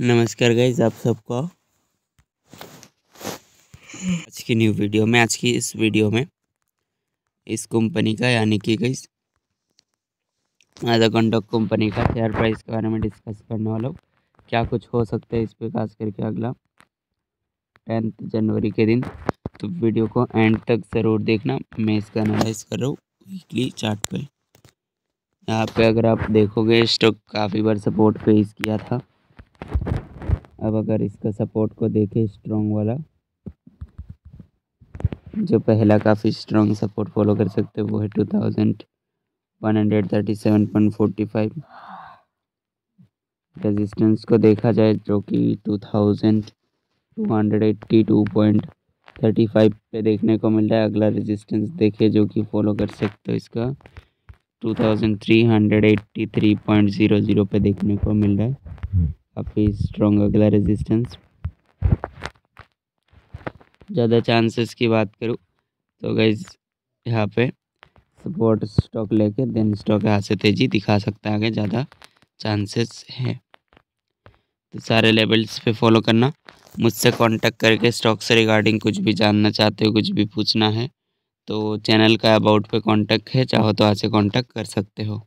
नमस्कार गाइज़ आप सबको। आज की न्यू वीडियो में, आज की इस वीडियो में, इस कंपनी का, यानी कि गाइज़ आधा कंडक कंपनी का शेयर प्राइस के बारे में डिस्कस करने वाला हूँ। क्या कुछ हो सकता है इस पर खास करके अगला टेंथ जनवरी के दिन। तो वीडियो को एंड तक ज़रूर देखना। मैं इसका एनालाइज कर रहा हूँ वीकली चार्ट पे। यहाँ पे अगर आप देखोगे स्टॉक काफ़ी बार सपोर्ट फेस किया था। अब अगर इसका सपोर्ट को देखें स्ट्रॉन्ग वाला, जो पहला काफ़ी स्ट्रॉन्ग सपोर्ट फॉलो कर सकते हैं, वो है two thousand one hundred thirty seven point forty five resistance को देखा जाए जो कि two thousand two hundred eighty two point thirty five पे देखने को मिल रहा है। अगला रेजिस्टेंस देखे जो कि फॉलो कर सकते हो इसका two thousand three hundred eighty three point zero zero पे देखने को मिल रहा है। काफ़ी स्ट्रॉन्ग अगला रेजिस्टेंस ज़्यादा चांसेस की बात करूँ तो गैस यहाँ पे सपोर्ट स्टॉक लेके देन स्टॉक यहाँ से तेज़ी दिखा सकता है आगे, ज़्यादा चांसेस है। तो सारे लेवल्स पे फॉलो करना। मुझसे कांटेक्ट करके स्टॉक से रिगार्डिंग कुछ भी जानना चाहते हो, कुछ भी पूछना है तो चैनल का अबाउट पे कांटेक्ट है, चाहो तो आज से कांटेक्ट कर सकते हो।